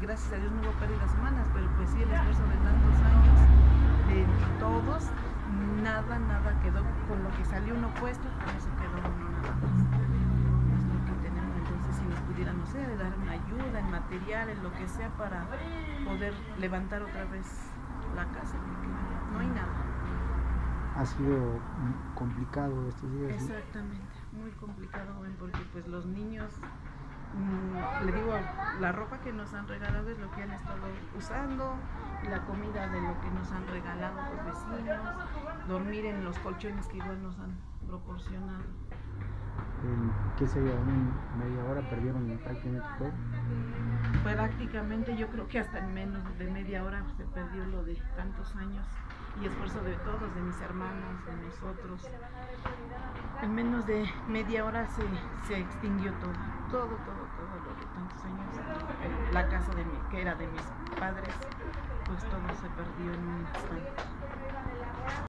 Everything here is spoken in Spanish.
Gracias a Dios no hubo pérdidas humanas, pero pues sí, el esfuerzo de tantos años de todos, nada, nada quedó con lo que salió uno puesto, con eso quedó uno nada más. Es lo que tenemos, entonces si nos pudieran, no sé, dar una ayuda en material, en lo que sea para poder levantar otra vez la casa, porque no hay nada. Ha sido complicado estos días. Exactamente, muy complicado, porque pues los niños, le digo, la ropa que nos han regalado es lo que han estado usando, la comida de lo que nos han regalado los vecinos, dormir en los colchones que igual nos han proporcionado. ¿Qué sería? ¿Un media hora perdieron prácticamente todo? Prácticamente yo creo que hasta en menos de media hora se perdió lo de tantos años y esfuerzo de todos, de mis hermanos, de nosotros. En menos de media hora se, se extinguió todo, todo, todo, todo lo de tantos años. La casa de mi, que era de mis padres, pues todo se perdió en un instante.